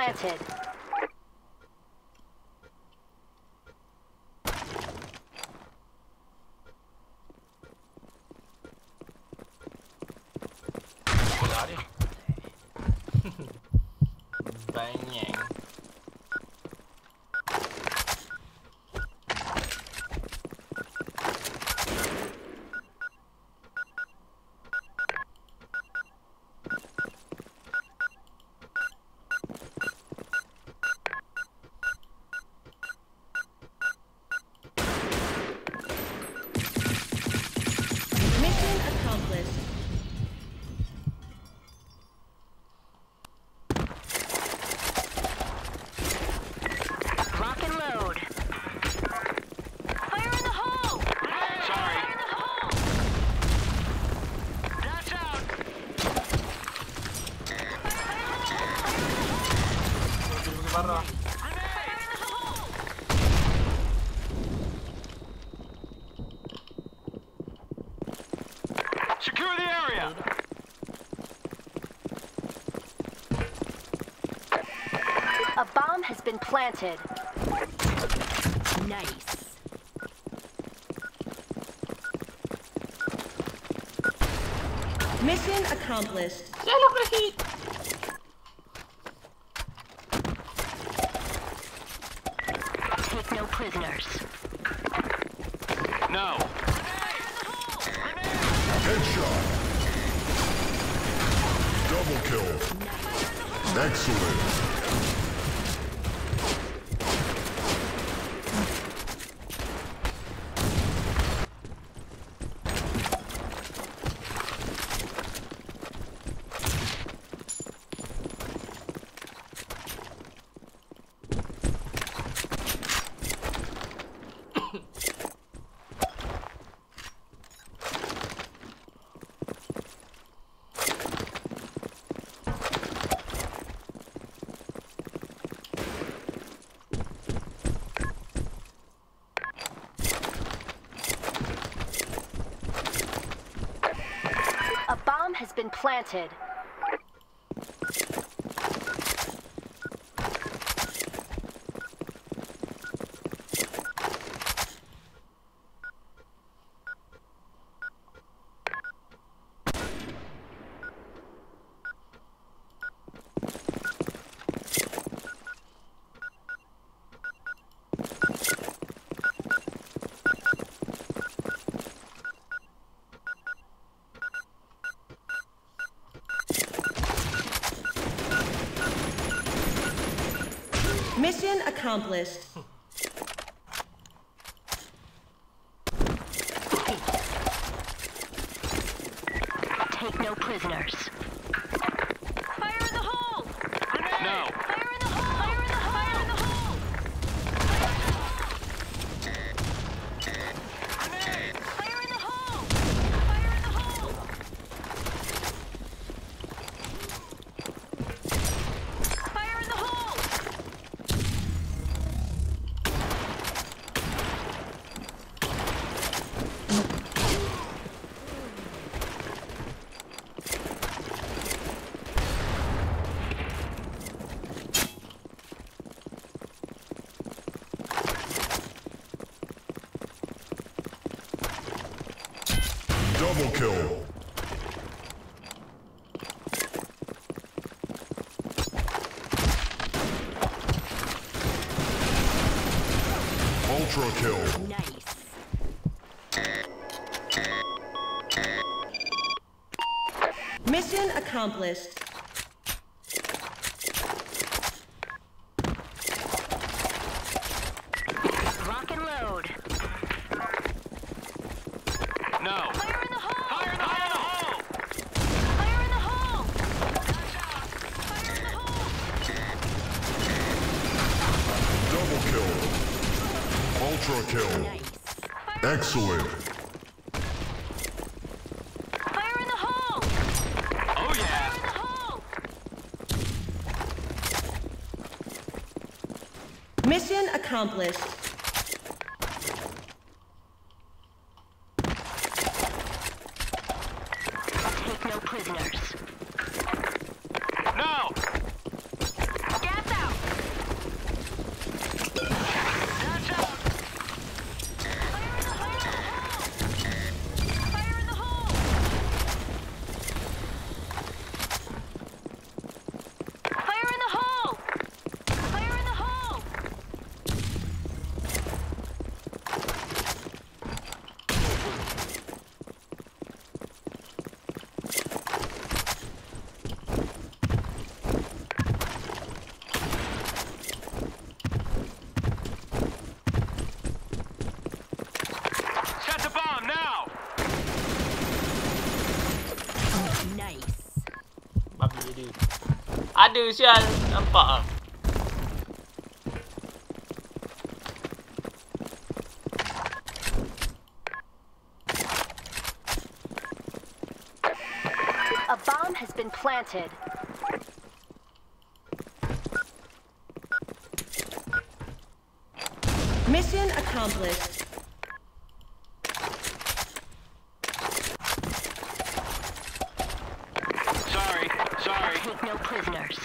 planted. Got it. been planted. Nice. Mission accomplished. Celebrate! planted. accomplished Kill. Ultra kill. Excellent. Fire in the hole! Oh yeah. Fire in the hole! Mission accomplished. Take no prisoners. No. Gas out! Catch out. Fire in the hole! Fire in the hole! Fire in the hole! Set the bomb now. Babi ada. Ada sial. Nampak ah. A bomb has been planted. Mission accomplished. No prisoners.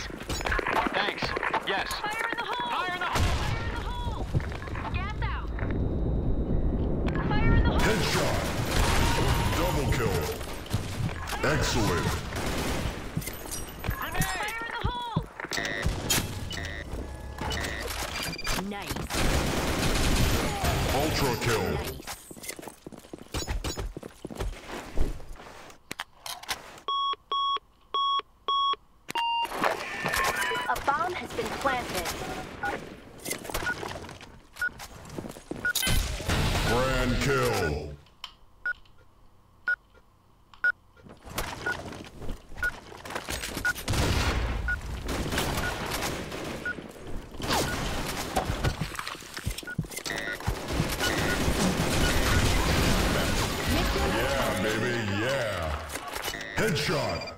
Thanks. Yes. Fire in the hole! Fire in the hole. Fire in the hole! Gas out! Fire in the hole! Headshot. Double kill. Excellent. Headshot.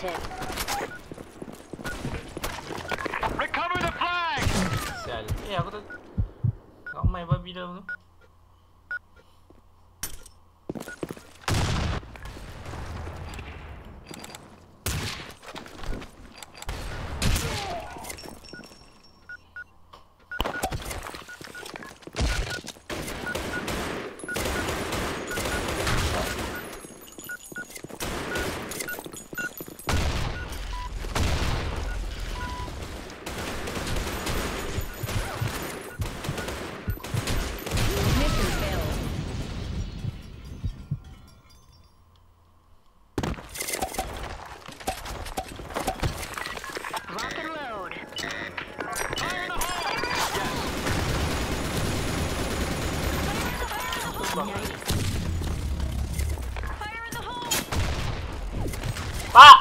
Planted. Recover the flag. Sial. Eh aku tu. Kau main babi dah tu. 八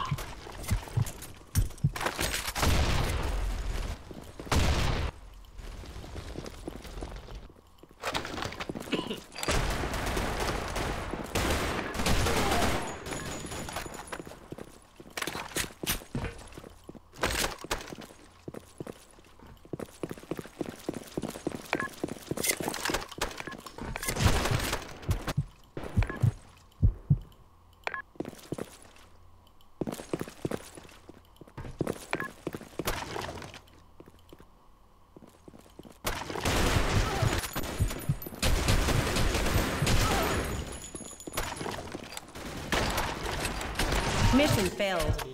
failed.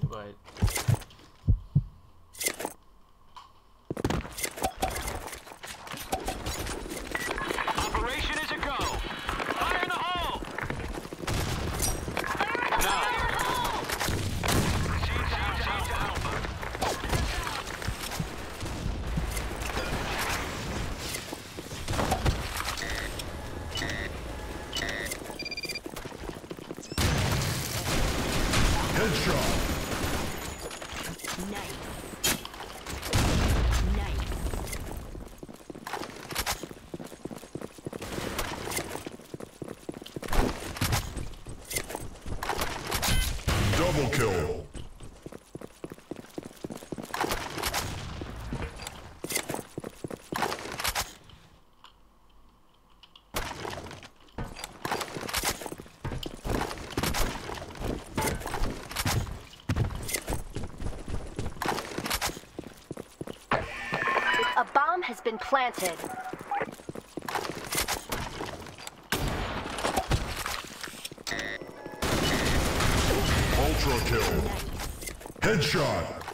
been planted. Ultra kill. Headshot.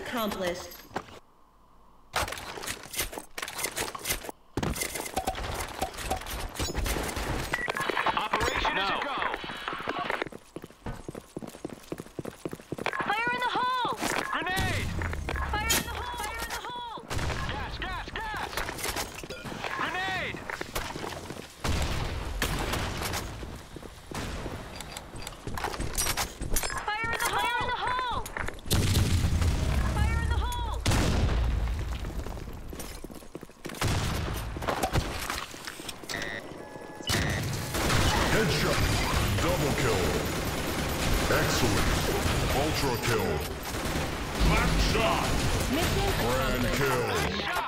accomplished. shot. Mission Grand kill.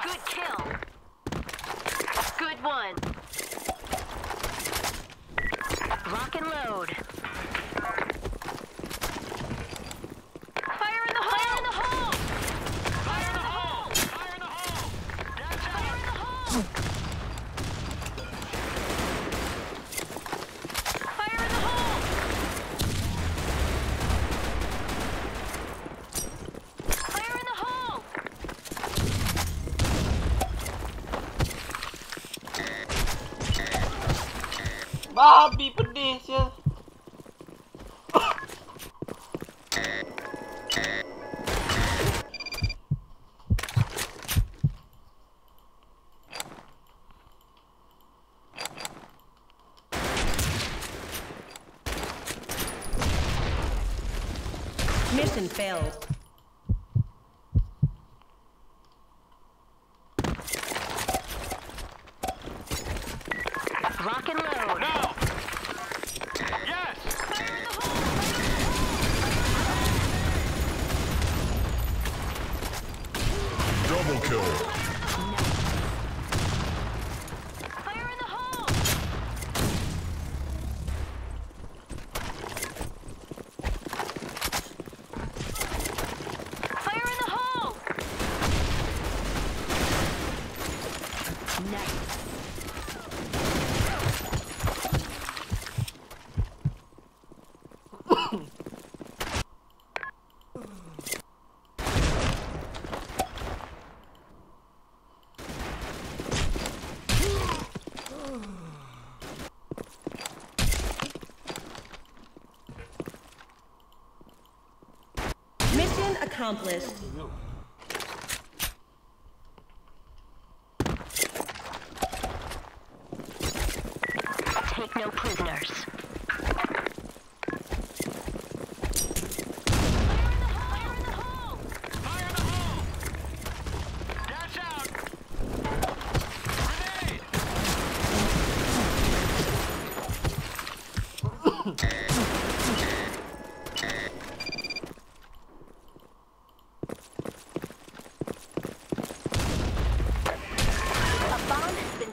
Good kill. Good one. Lock and load. Mission failed. accomplished.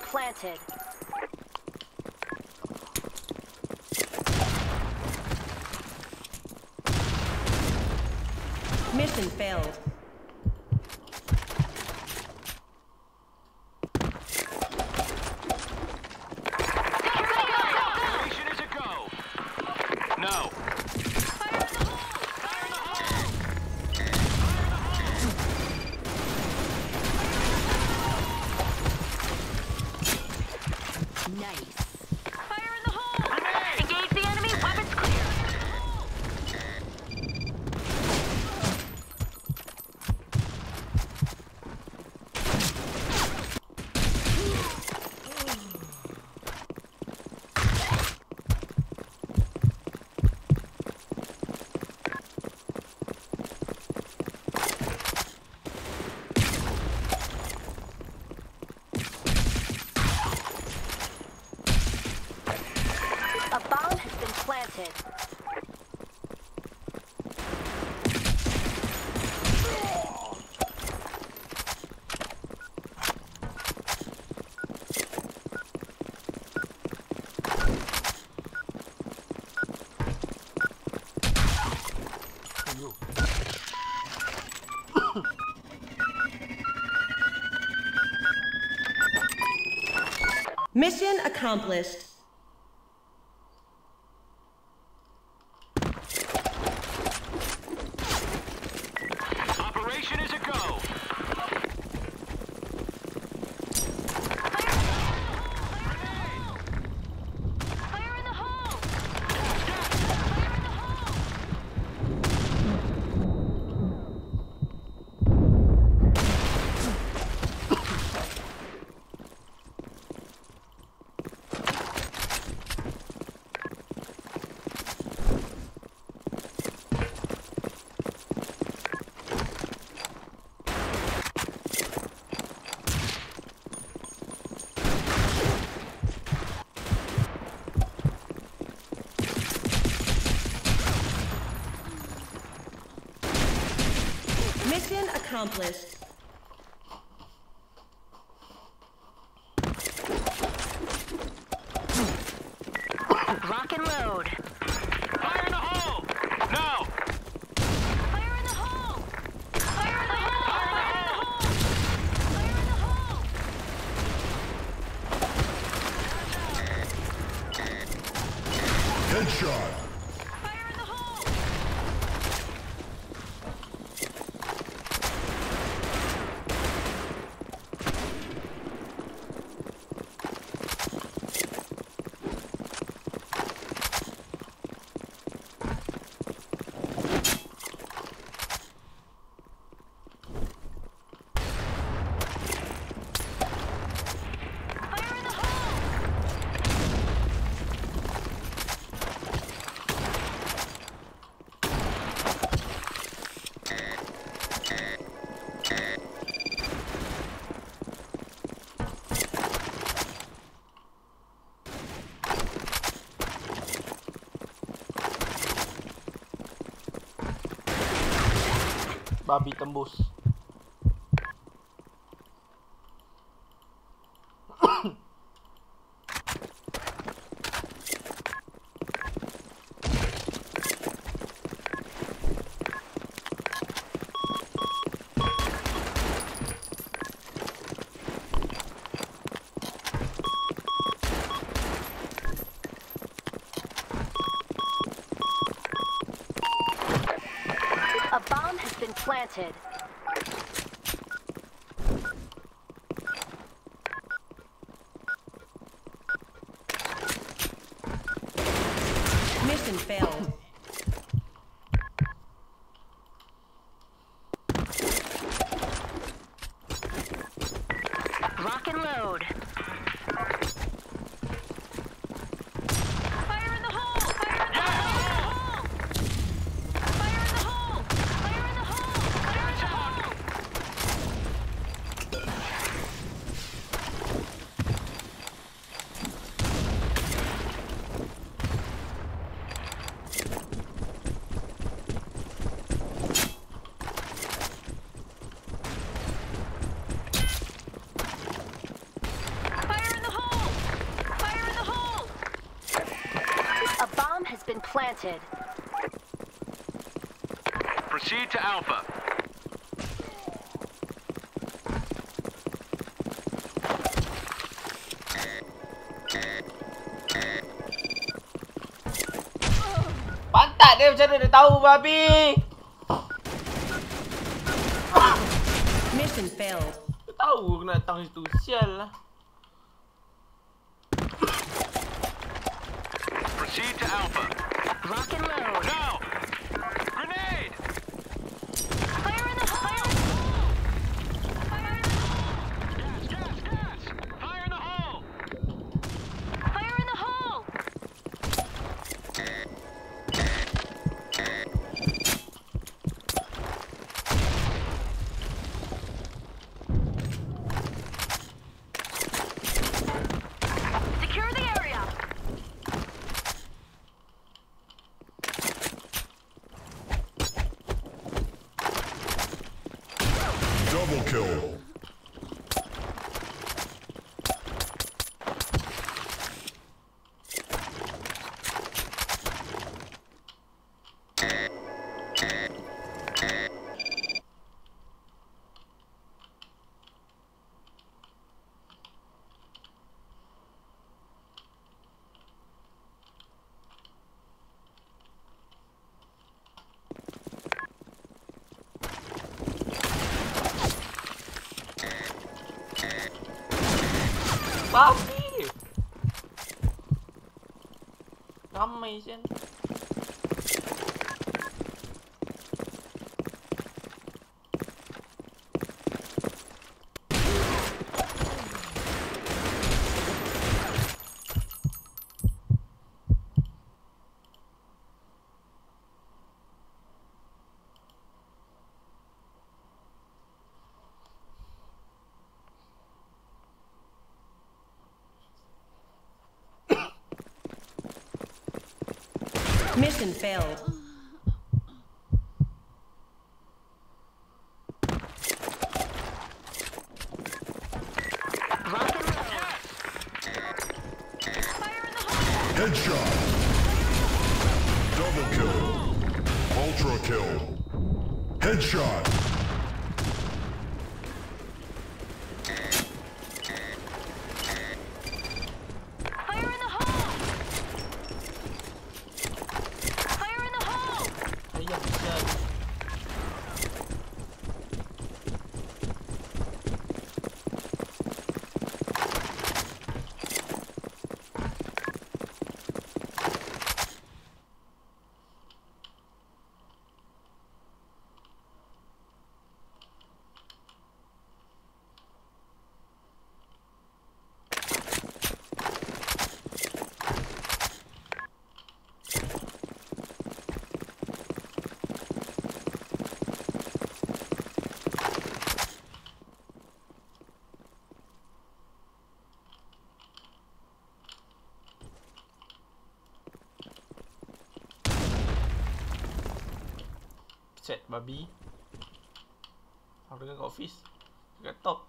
planted. Mission failed. Mission accomplished. accomplished. Rock and load. babi tembus. And failed. spotted. Proceed to Alpha. Pantat dia macam mana dia tahu babi? Mission failed. Tahu kena datang situ. Sial lah. Abi! Yanmayacağım. Mission failed. chat babi. Aku dengar kat ofis Dekat top.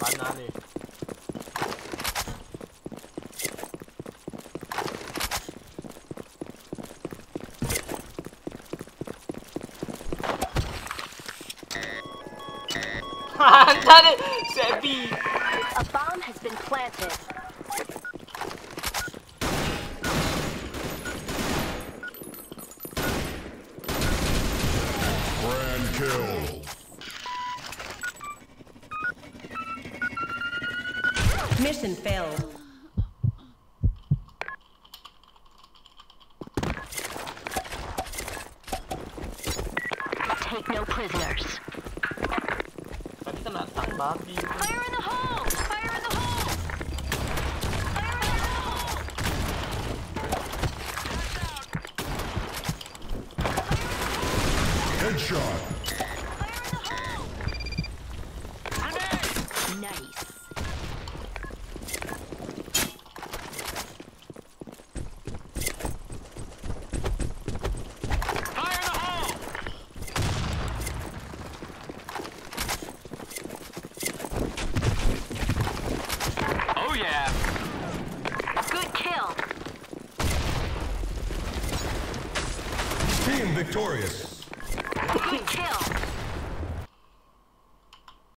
Panah dia. Hantar dia. Sebi A bomb has been planted. Take no prisoners. Fire in the hole!